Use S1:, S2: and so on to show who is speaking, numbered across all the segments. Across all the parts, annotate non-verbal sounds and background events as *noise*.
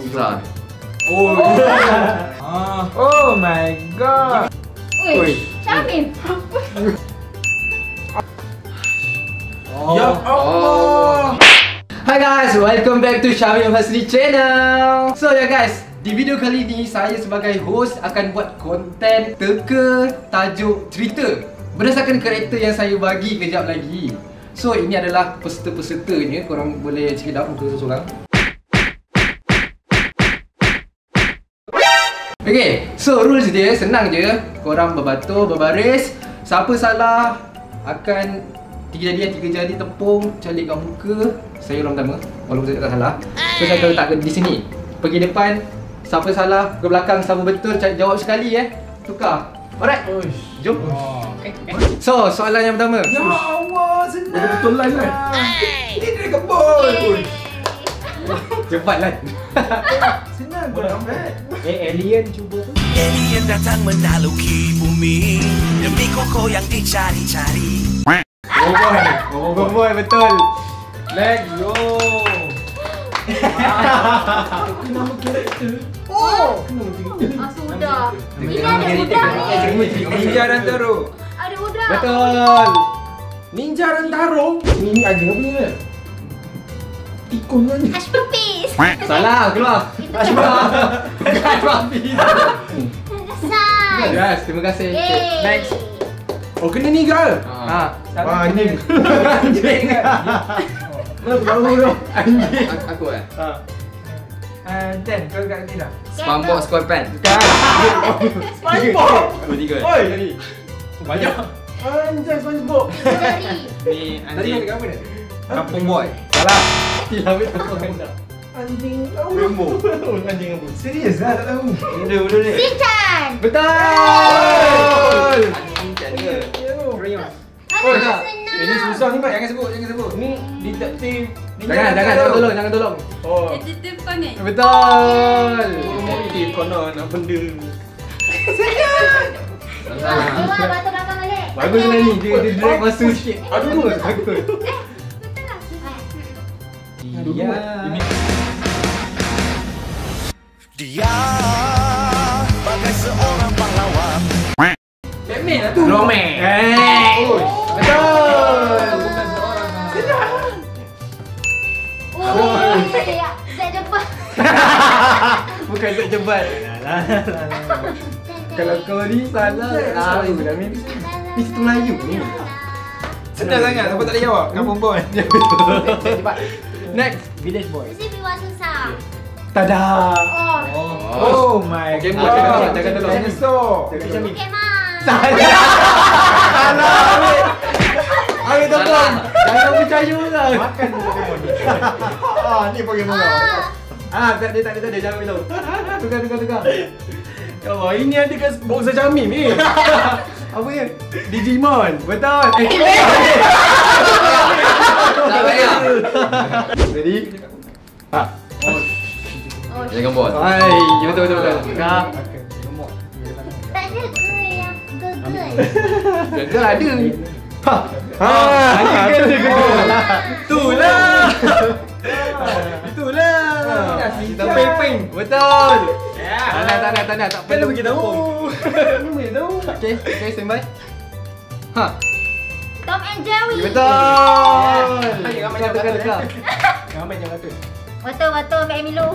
S1: Susah.
S2: Oh. ah.
S3: Oh my god.
S4: Ui, Syamim.
S3: Oh.
S2: Ya Allah.
S3: Hi guys, welcome back to Syamim Hasni channel. So ya yeah guys, di video kali ni saya sebagai host akan buat konten teka tajuk cerita berdasarkan karakter yang saya bagi kejap lagi. So ini adalah peserta-pesertanya, korang boleh check it out muka seorang. Okay, so rules dia senang je. Korang berbatur, berbaris. Siapa salah akan Tiga jari, tiga jari tepung Calik kat muka. Saya orang pertama Walaupun saya tak salah. So saya akan letak di sini. Pergi depan Siapa salah ke belakang Siapa betul cari jawab sekali eh. Tukar. Alright. Jom.
S2: Okay.
S3: So soalan yang pertama.
S2: Ya Allah, senang.
S3: Betul lah kan?
S2: Ini dia kebol.
S3: Cepat lah *laughs*
S2: Senang kau lambat.
S3: Eh alien cuba tu
S5: Alien datang menaluki bumi Demi koko yang dicari-cari
S3: Oh boy Oh boy betul
S2: Let's go.
S4: Oh. Ah, sudah. Ini ada udang ni.
S2: Ninja dan Taro.
S4: Ada udang.
S3: Betul
S2: Ninja dan Taro. Ini anjing apa ni? Tikun kan ni.
S4: Hush puppies.
S3: Salah keluar Bukan babi
S4: Sai.
S3: Yes terima kasih
S4: Yeay.
S3: Next
S2: Oh kena ni ke?
S3: Ha
S2: Ah, anjing. *laughs*
S3: Anjing
S2: Mana tahu tu?
S3: Anjing
S1: Aku eh.
S3: Ah, Ten kau kat sini dah
S1: SpongeBob SquarePants. *laughs*
S2: SpongeBob.
S1: Dua tiga.
S2: Oi.
S3: Banyak
S2: Anjing SpongeBob.
S1: Ni
S3: Tadi
S1: anjing.
S3: ada gambar dah
S1: Kampung boy.
S3: Salah Itu kau hendak
S2: Anjing. *laughs* Anjing Rambo. Serius lah tak tahu. Udah udah ni.
S4: Sinchan.
S3: Betul
S1: Macam ke?
S3: Crayon
S2: Oh, tak.
S4: senang.
S2: Ini susah ni, Mat.
S3: Jangan sebut jangan sebut
S2: Ni detektif.
S3: Jangan jangan jangan tolong jangan tolong
S2: Oh.
S6: Detektif Conan.
S3: Betul
S2: Detektif konon nak benda.
S1: Salah.
S4: Keluar batu belakang balik.
S3: Bagus lah ni dia dia drag masa sikit
S2: Aduh,
S3: Bagus bagus
S4: Lah.
S2: Aduh,
S3: Ya.
S2: Ini.
S5: Dia bagai seorang pahlawan.
S2: Batman lah tu.
S3: Roman Eh Betul.
S4: Oh, saya jumpa.
S3: Bukan tak jebat *laughs* *laughs* Kalau kau ni salah Tahu dah ni Ni Melayu ni.
S2: Senang sangat, siapa tak boleh jawab? Kampung boy.
S3: Cepat Next. Village boy
S4: Mesti biwa susah.
S3: Tada!
S4: Oh,
S3: Oh. My
S1: Game
S3: god.
S1: boy,
S3: Jangan
S1: jangan
S3: tolong Jangan tolong
S2: Dinosaur.
S4: Pokemon.
S3: Salah Salah Ambil Ambil tolong Jangan percaya orang
S2: Makan tu Pokemon ni. *laughs* Ah, ni Pokemon.
S4: Ah,
S3: Ah, tak ada, tak ada, tak ada, jangan beritahu *laughs* Tukar, tukar, tukar.
S2: Ya Allah, ini ada kat boxer Jamim ni. *laughs*
S3: Apa ya? Digimon. Betul. Eh,
S1: Tak payah.
S3: Ready? Ha.
S4: Oh,
S1: Jangan buat.
S3: Hai, betul, betul, betul. Tukar
S4: tak ada yang gegel.
S3: Gagal ada. Ha. Ha. Ada ke gagal Itulah. Itulah. Kita pepeng Betul. Tak nak, tak nak, tak nak Tak perlu
S2: bagi tahu.
S3: Ni boleh tahu. Okay, okay, stand by. Ha
S4: Tom and Jerry.
S3: Betul
S2: Ayo, ramai
S3: tukar,
S2: jangan
S3: tukar
S2: Ramai jangan tu.
S4: Betul betul ambil Emilo.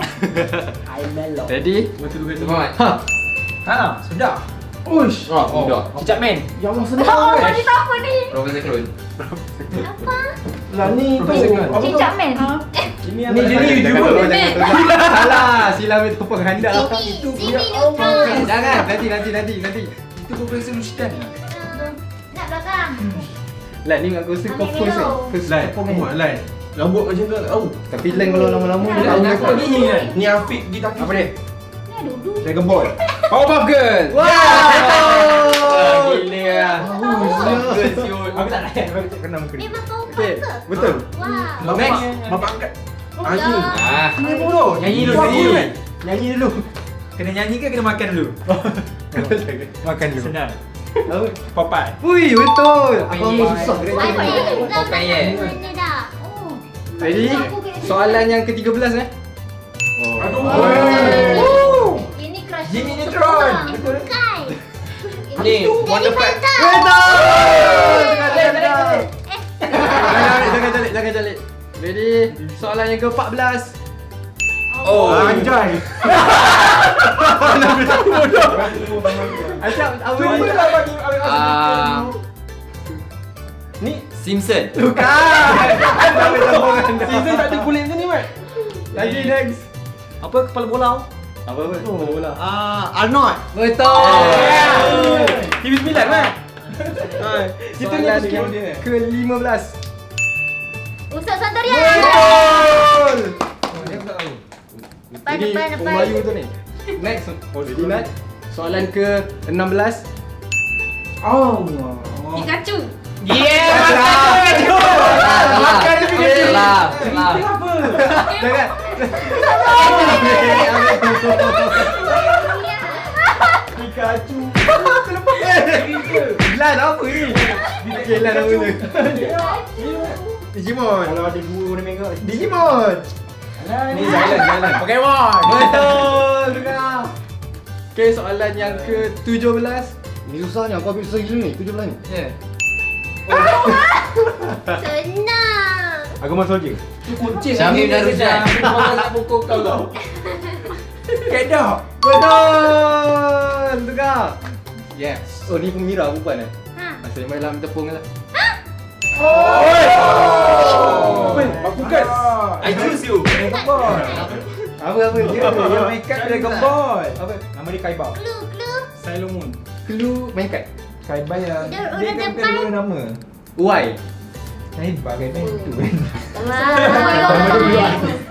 S4: *laughs*
S3: Ready?
S2: Betul juga
S1: Mat.
S3: Ha
S2: Ha, sudah. Ush.
S1: Oh, sudah.
S2: Cicak man. Ya Allah *laughs* senang
S4: Oh,
S2: kan.
S4: ni apa ni?
S1: Profesor Krun.
S4: Apa?
S2: Lah ni tu. Apa tu?
S4: Cicak man.
S2: Ini
S3: Ni *laughs* dia ni
S2: Jangan
S3: YouTuber Salah Sila ambil tepung handak
S4: Sini, sini Lucas.
S3: Jangan Nanti nanti nanti nanti
S2: Itu Profesor Rusdan.
S4: Nak belakang.
S3: Lah ni aku rasa kau first
S4: dulu.
S3: kan First
S2: Lai,
S3: tepung
S2: buat lai. Rambut macam tu tak tahu.
S3: Tapi lain kalau lama-lama dia
S2: Tahu
S3: tahu
S2: apa ni kan? Ni Afiq di taki.
S3: Apa dia?
S4: Ni.
S2: Dragon Ball. Powerpuff Girl.
S3: Wah
S1: Gila lah.
S3: Aku tak layan Aku tak kenal muka
S4: Ni
S3: dia
S4: betul ke?
S3: Next.
S2: Bapak angkat.
S4: Oh,
S2: Ah, ni.
S4: ya.
S1: Ah.
S2: Ni apa tu?
S3: Nyanyi dulu
S2: aku
S3: nyanyi.
S2: kan?
S3: Nyanyi dulu
S7: Kena nyanyi ke kena makan dulu? *laughs*
S3: Makan dulu
S7: Senang. Popeye.
S3: Ui, betul. Aku pun susah kereta
S4: ni. Popeye.
S3: Jadi, soalan yang ke-13 eh. Oh.
S2: Aduh.
S3: Oh.
S4: Ini crush. Jimmy Neutron.
S3: Betul. Ini Wonder Pet.
S4: Betul.
S3: Jangan jalan. Jangan jalan. Jangan jalan. Jadi, soalan yang ke-14.
S1: Oh.
S2: Anjay.
S3: Acap,
S2: Cuba
S3: ni?
S2: lah bagi bagi-
S1: Ah.
S2: Ni
S1: Simpson.
S3: Bukan! *laughs*
S2: season tak ada kulit macam ni, Mat.
S3: Lagi next.
S7: Apa kepala bola?
S3: Apa apa?
S2: Oh.
S3: Bola.
S7: Ah, Arnold.
S3: Betul!
S2: TV 9, Mat. *laughs* Kita ni dia?
S3: ke-15.
S4: Ustaz Santoria.
S3: Betul!
S4: Depan,
S3: Jadi,
S4: depan, depan.
S3: Melayu tu ni. *laughs* Next. Oh, ready Nat? Soalan ke-16.
S2: Allah.
S4: Pikachu.
S3: Makan dia Pikachu.
S1: Salah. Salah.
S2: Itu apa?
S3: Jangan.
S2: Pikachu.
S3: Lan apa ni? Okay, Lan apa ni? Digimon.
S2: Kalau ada dua warna merah.
S3: Digimon.
S2: Ni Zailan, Zailan. Pokemon.
S3: Betul Dengar Okay soalan yang ke-17 Ni susah ni aku ambil susah gila ni 17 ni
S1: Yeah. *laughs*
S4: Senang.
S2: Aku masuk je. Tu kucing.
S1: Syamil dan Rujat.
S2: Orang nak pukul kau tau. Kedok. *laughs*
S3: Betul Dengar Yes Oh ni pengira perempuan eh
S4: Ha.
S3: Masa main dalam tepung lah
S2: Oh. Aku kan.
S7: I choose you.
S2: Dragon Ball.
S3: Apa apa dia
S2: Dia main kad Dragon Ball.
S3: Apa
S2: Nama dia Kaiba.
S4: Clue, clue.
S2: Sailor Moon.
S3: Clue main kad
S2: Kaiba yang
S4: Dia
S2: kan bukan dua nama.
S3: Why
S2: Kaiba yang kan.
S4: Wah. Wah, wah,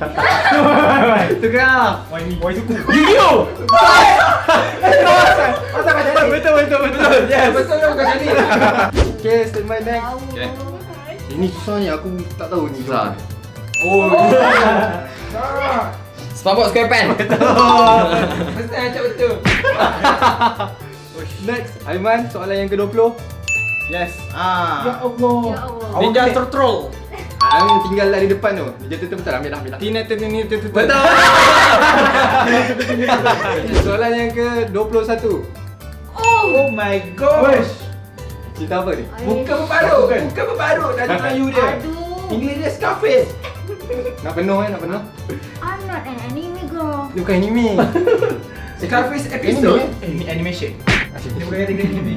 S4: wah.
S3: Dengar
S2: Why ni? Why suku? Yu-Gi-Oh! Asal kau jadi?
S3: Betul betul betul Yes
S2: Betul kau jadi.
S3: Okay statement next
S1: Okay.
S3: Ini susah ni aku tak tahu ni
S1: Susah.
S2: Oh. *laughs* Tak.
S1: SpongeBob SquarePants.
S2: Mesti acak betul. *laughs*
S3: Next Aiman soalan yang ke-20
S7: Yes.
S2: Ya
S7: Ah.
S2: Allah.
S4: Ya Allah.
S7: Ninja
S2: Okay.
S7: Turtle.
S3: Ang tinggal lah di depan tu Dia jatuh betul ambil dah ambil dah
S7: Tina Tina Tina Tina.
S3: Betul *laughs* Soalan yang ke-21
S2: Oh my gosh.
S3: Cerita apa ni?
S2: Muka berbarut. Muka berbarut dari Melayu dia.
S4: Aduh.
S2: English dia Scarface. *laughs*
S3: Nak penuh eh nak penuh
S4: I'm not an anime girl.
S3: Dia bukan anime *laughs*
S2: Scarface
S3: Anime,
S2: episode.
S3: eh?
S2: Ini animation. Dia bukan kata anime.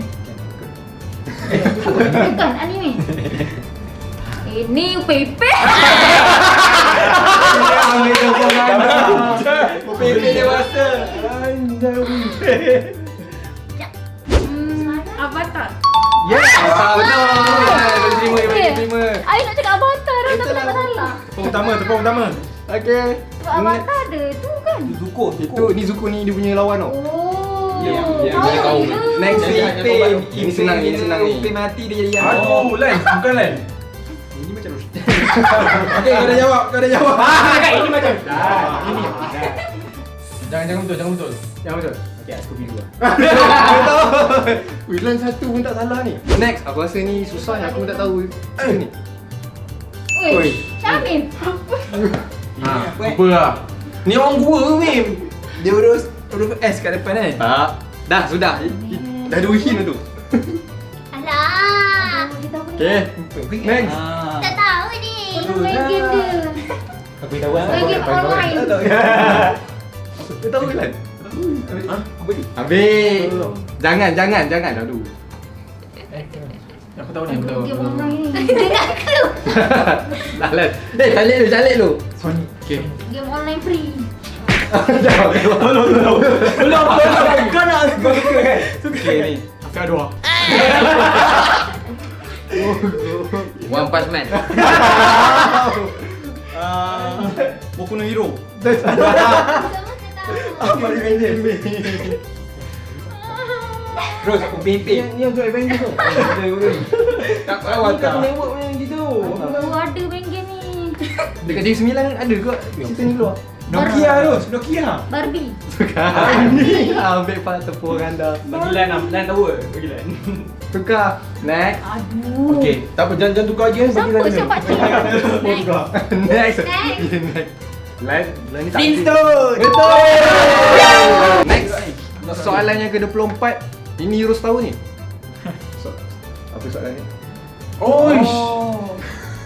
S4: Bukan anime. Ini Pepe.
S3: Ambil jawab anda
S2: Pepe dewasa.
S4: Hmm, Avatar.
S3: Yes ah, terima terima
S4: I nak cakap Avatar tapi tak salah.
S2: Tepung utama, tepung utama.
S3: Okay
S4: Sebab Avatar ada tu kan.
S2: Zuko,
S3: Itu ni Zuko ni dia punya lawan tau
S4: Oh.
S1: Ya, ya,
S4: tahu
S1: dia tahu.
S3: Next week
S2: Ipin,
S3: Ini senang ni, ini senang ni.
S2: Ipin mati dia jadi yang.
S7: Aduh,
S2: lain, bukan lain. Okey, kau dah jawab, kau dah jawab.
S7: Ah, kan ini macam.
S2: Ah, ini. Jangan jangan betul, jangan betul.
S3: Yang betul
S2: Okey, Scooby Doo. *laughs*
S3: Betul Wilan satu pun tak salah ni Next Aku rasa ni susah ni Aku pun tak tahu Apa ni Oi.
S4: Weh, Syamil.
S2: Ha, apa lah? Ni orang gua ke Mim? Dia urus huruf S kat depan kan?
S3: Tak Dah sudah Dah dua hint tu
S4: Alah.
S3: Okay Next
S2: Ah.
S4: Tahu Main game dia.
S2: Aku *laughs* tahu kan.
S4: Main game online.
S3: Kau tahu Wilan
S2: Ha? Apa ni?
S3: Ambil Jangan jangan jangan Aduh
S2: Aku tahu ni, aku tahu.
S4: Game online ni. Dengar clue.
S3: Dah Lan Eh calik lu calik lu
S2: Sonic.
S3: Okay
S4: Game online free.
S2: Belum, belum. Belum, belum. Kau nak suka kan? Okey ni. Aku ada dua. *laughs* *laughs*
S1: One Punch Man. *laughs* *laughs*
S7: Ah, Boku no Hero.
S4: Sama *laughs* tak
S3: Apa
S4: tahu.
S3: dia main dia
S2: Terus aku pimpin. Ni untuk Avengers tu. Tak awak tak. Network macam gitu.
S4: Baru ada main game ni.
S3: Dekat TV9 ada ke cerita ni keluar
S2: Nokia terus, Nokia.
S4: Barbie.
S3: Ni Ambil part tepung anda
S7: Bagi Lan lah, Lan tahu ke? Bagi Lan.
S3: Tukar Next
S4: Aduh.
S2: Okey, tak apa jangan jangan tukar je bagi
S4: Siapa? Siapa? *laughs* Next.
S3: Next
S4: Next. *laughs*
S3: Next ni tak
S2: Flintstone.
S3: Betul Next soalan yang ke-24 Ini Euro setahun ni so, Apa soalan ni?
S2: Oish.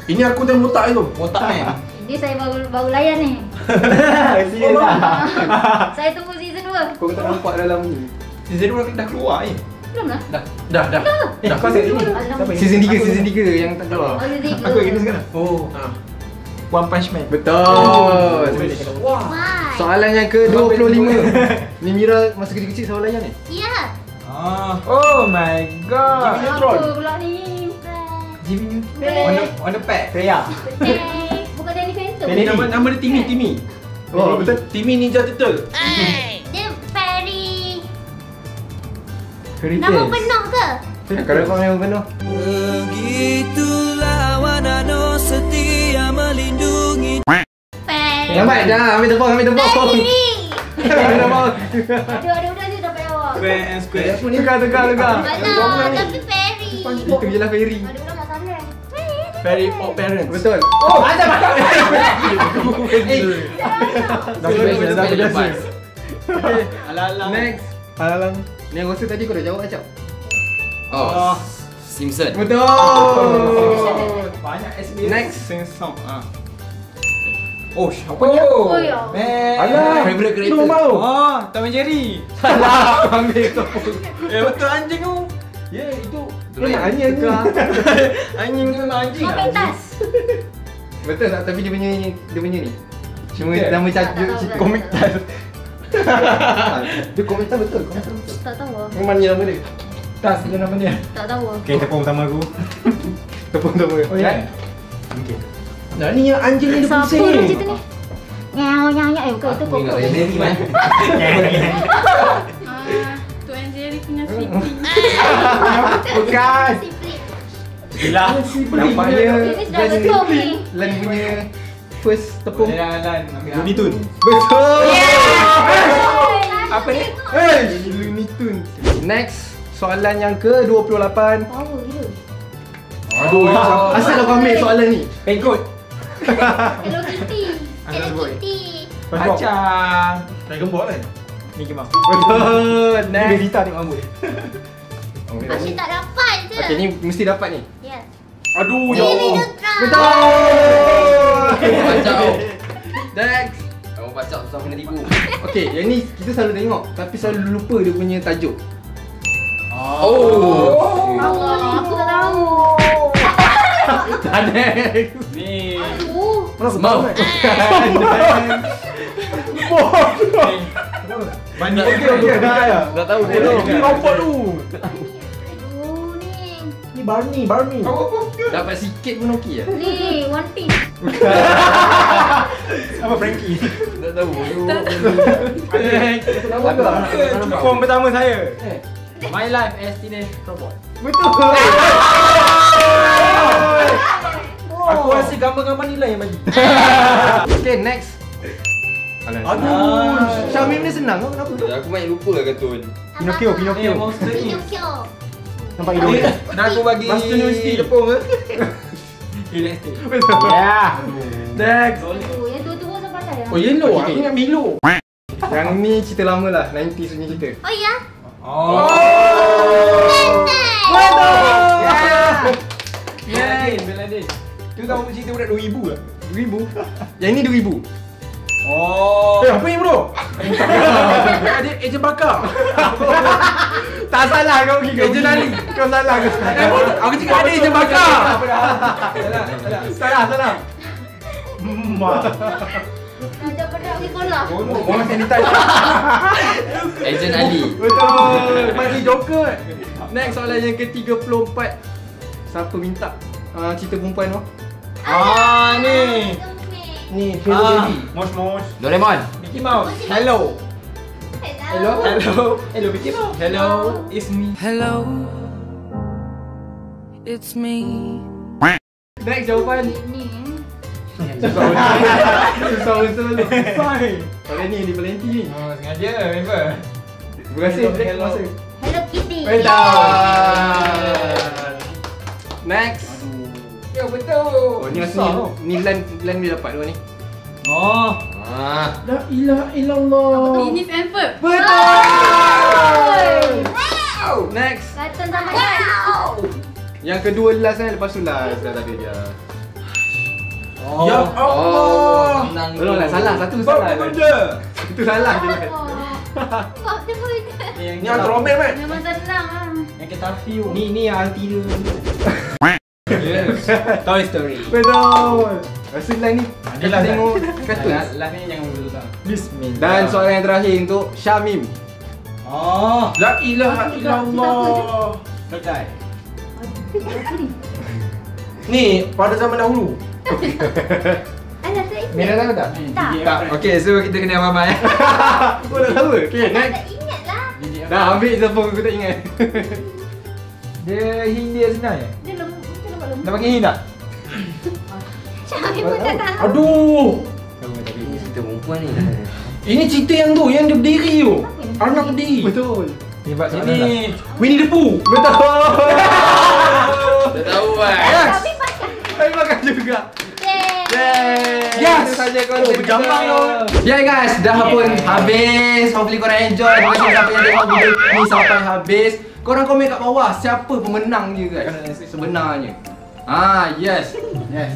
S2: Ini aku tengok otak itu.
S7: Otak ni.
S4: Ini saya baru baru layan ni. *laughs*
S2: Serius lah.
S4: Saya tunggu season 2.
S3: Kau tak nampak dalam ni
S2: Season 2 dah keluar eh.
S4: Belum lah.
S3: Dah
S2: Dah, dah.
S3: Eh,
S2: Dah kau sini.
S4: Alamak.
S3: Season 3,
S2: Aku-
S3: season 3 yang tak keluar
S4: Oh, season tiga.
S2: Aku ini sekarang.
S3: Oh
S2: Ha. One Punch Man.
S3: Betul
S2: Wah.
S3: Soalan yang ke-25 *laughs* Ni Mira masa kecil-kecil selalu layan ni?
S4: Ya.
S7: Ah.
S2: Oh my god.
S4: Apa pula ni?
S2: Jimmy
S7: On the on the pad.
S2: Freya.
S4: Eh, Bukan Danny Phantom.
S2: Nama nama dia Timmy, Timmy.
S3: Oh, betul.
S2: Timmy Ninja Turtle.
S4: Dia
S3: Fairy
S4: Nama penuh ke?
S3: Kalau kau nama penuh
S5: Begitulah Wanano setia melindungi.
S3: Lambat dah, ambil tepung, ambil tepung *laughs*
S4: Perry.
S3: Ambil tepung
S4: Aduh, aduh, aduh, aduh, dapat awak.
S7: Square and square.
S3: Apa ni? Tukar, tukar, tukar
S4: Alah, tapi Perry.
S3: Itu je lah Fairy
S4: Aduh, dah tak salah. Perry.
S2: Fairy Pop Parents.
S3: Betul Oh, ada *laughs* macam
S2: Dah biasa, dah biasa.
S7: Alah-alah.
S3: Next
S2: Alang.
S3: Ni yang rasa tadi kau dah jawab macam
S1: Oh, Simpson.
S3: Betul
S2: Banyak SBS.
S3: Next.
S7: Sing song. Ah. Oh, siapa
S2: Apa ni?
S4: Oh, ya.
S7: Eh.
S2: Alah.
S1: Favorite
S2: Lu
S1: character.
S2: mau?
S7: Oh, Tom and Jerry.
S3: Salah *laughs* Ambil tepung
S7: Eh, betul anjing tu.
S2: Ya, itu.
S1: Tu lain.
S3: Anjing tukar *laughs*
S7: Anjing tu memang anjing.
S4: Kau pentas.
S3: Betul tak? Tapi dia punya Dia punya ni Cuma nama cajuk cerita
S4: tak.
S3: komik tak Dia komentar betul Komentar betul
S4: Tak tahu.
S3: Memang ni nama dia
S2: Tas dia nama dia.
S4: Tak tahu.
S2: Okey, tepung pertama aku. *laughs*
S3: Tepung nama
S2: Oh ya. Okey. Nah, ni yang anjing ni dia
S4: Siapa
S2: pusing.
S4: dia cerita ni? Nyau, nyau, nyau. Eh, bukan. Itu
S1: Aku ingat saya Mary man.
S6: Ah, Tu and Jerry punya sleeping.
S3: Bukan.
S2: Gila.
S3: Nampaknya
S4: Ini dah
S3: Lan-
S4: betul ni.
S3: Lan punya First tepung
S7: Lan Lan. ambil
S2: Looney Tunes.
S3: Betul
S2: Apa
S3: Next Soalan yang ke-28
S4: Power gila.
S3: Aduh Asal kau ambil soalan ni?
S2: Pengkot.
S4: Hello Kitty. Hello. Kitty.
S2: Macam. Dragon Ball kan? Mickey Mouse.
S3: Betul
S2: Ni
S3: Next
S2: Vegeta tengok rambut.
S4: Asyik tak dapat je.
S3: Okay ni mesti dapat ni
S4: Ya.
S2: Aduh,
S4: Ini Neutron.
S3: Betul
S1: Bacau.
S3: Next
S1: Kamu bacau susah kena tipu.
S3: Okay yang ni kita selalu tengok Tapi selalu lupa dia punya tajuk
S1: Oh.
S4: Allah, aku tak tahu.
S3: Next
S7: Ni.
S4: Aduh.
S1: Semau.
S7: Banyak
S2: Okey, okey, dah ya.
S1: Tak tahu
S2: Eh, Ni robot tu.
S4: Aduh ni.
S2: Ni Barney, Barney.
S3: Dapat sikit pun okey lah
S4: Ni One Piece. *laughs*
S2: Apa Frankie?
S3: Tak tahu
S7: Form pertama saya. My life as teenage robot. *laughs*
S3: Betul
S2: Aku rasa gambar-gambar ni lah yang bagi. *laughs*
S3: Okay next
S2: Aduh.
S3: Syamim ni senang kau kenapa?
S1: Aku main lupa lah kartun.
S2: Pinocchio, Pinocchio.
S7: Eh, monster ni.
S4: Pinocchio.
S2: Nampak hidung dia. *laughs*
S7: Dah aku bagi
S2: Master University tepung ke?
S7: Elastic.
S2: Ya.
S3: Next
S4: Aduh, yang tua-tua saya pandai lah.
S2: Oh, yellow. Aku ingat Milo.
S3: Yang ni cerita lama lah 90s punya cerita
S4: Oh ya?
S7: Oh. Laden.
S2: Tu tahu cerita budak 2000 lah.
S3: 2000 Yang ni 2000
S7: Oh.
S2: Eh, apa ni bro? *laughs* Ada ejen bakar. *laughs*
S3: Tak salah kau pergi kau
S2: Ejen. Ali.
S3: Kau salah kau salah
S2: bro, aku cakap ada ejen bakar.
S3: Salah salah
S2: Mak.
S4: Raja Perak pergi sekolah.
S3: Orang sanitize *laughs*
S1: Agent Ali.
S3: Betul Bagi *laughs* Joker Next soalan yang ke-34 Siapa minta uh, cerita perempuan tu?
S7: Ah ni.
S2: Ni,
S7: Ah,
S2: Hello Baby.
S7: Mos Mos.
S1: Doraemon.
S7: Mickey Mouse. Hello.
S4: Hello.
S7: Hello. Hello Mickey Mouse. Hello. It's me.
S5: Hello It's me
S3: Next jawapan
S4: Ni.
S3: Susah betul ni
S2: Fine.
S3: Soalan ni di Valenti ni
S7: Oh, sengaja member.
S3: Terima kasih
S2: hello.
S3: masa
S4: Hello Kitty.
S3: Betul Next
S2: Ya betul.
S3: Oh ni
S2: Susah
S3: rasa ni, ni Lan, Lan boleh dapat dua ni
S7: Oh.
S1: Ah.
S2: La ilaha illallah.
S6: And Ferb.
S3: Betul! Next.
S4: Cartoon sama wow.
S3: Yang kedua last kan lepas tu last dah tadi dia.
S2: Ya Allah.
S1: Senang
S3: Belum lah salah satu salah.
S2: apa benda?
S3: Itu salah je.
S4: dia pun
S2: Ni hantar Romel kan?
S4: Memang senang ah.
S7: Yang kita view.
S2: Ni ni yang Altira. *laughs*
S7: Toy Story.
S3: Betul. Rasa lah ni.
S2: Adalah,
S3: Kita tengok kartun.
S7: Last last ni jangan dulu.
S2: Bismillah.
S3: Dan soalan yang terakhir untuk Syamim.
S7: Oh.
S2: La ilaha illallah.
S7: Kedai.
S2: Ni pada zaman dahulu. *laughs*
S4: Alah tak ingat.
S3: Mira tahu tak?
S4: Tak.
S3: Tak. Okey, so kita kena mama eh. *laughs* Kau dah tahu? Okey,
S4: Tak
S3: next.
S4: ingat lah.
S3: Dah ambil telefon aku tak ingat. *laughs*
S2: Dia Hindia sebenarnya.
S4: Dia lembut. Dia lembut lembut.
S2: Dah panggil Hinda.
S4: Syamil pun tak tahu.
S2: Aduh.
S1: Ini cerita perempuan ni.
S2: Ini cerita yang tu yang dia berdiri tu. Anak berdiri.
S3: Betul.
S2: Ni buat Ini Winnie the Pooh.
S3: Betul.
S1: Dah tahu kan?
S2: Yes.
S4: Tapi pakai.
S3: Juga.
S4: Yeay.
S2: Yes.
S3: Itu saja konten
S2: Oh, berjambang
S3: kita.
S2: tu.
S3: Ya guys, dah pun habis. Hopefully korang enjoy. Terima kasih siapa yang tengok video ni sampai habis. Korang komen kat bawah siapa pemenang dia guys. Sebenarnya. Ah, yes.
S7: Yes.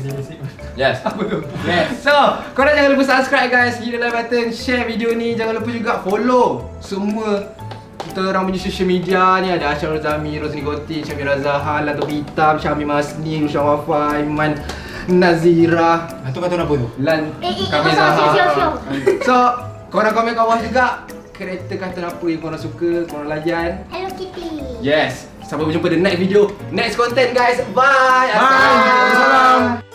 S1: Yes.
S3: Apa tu? Yes. So, korang jangan lupa subscribe guys. Hit the like button, share video ni. Jangan lupa juga follow semua kita orang punya social media ni ada Asyar Rozami, Rosni Goti, Syamira Zahal, Lato Hitam, Syami Masni, Rushan Wafa, Iman Nazira,
S2: Ah, tu kata apa tu?
S3: Lan
S4: Eh, eh,
S3: kami
S4: eh,
S3: Zahar.
S4: siap, siap.
S3: So, korang komen kat bawah juga kereta kartun apa yang korang suka, korang layan.
S4: Hello Kitty.
S3: Yes. Sampai berjumpa di next video, next content guys. Bye.
S2: Bye. Assalamualaikum.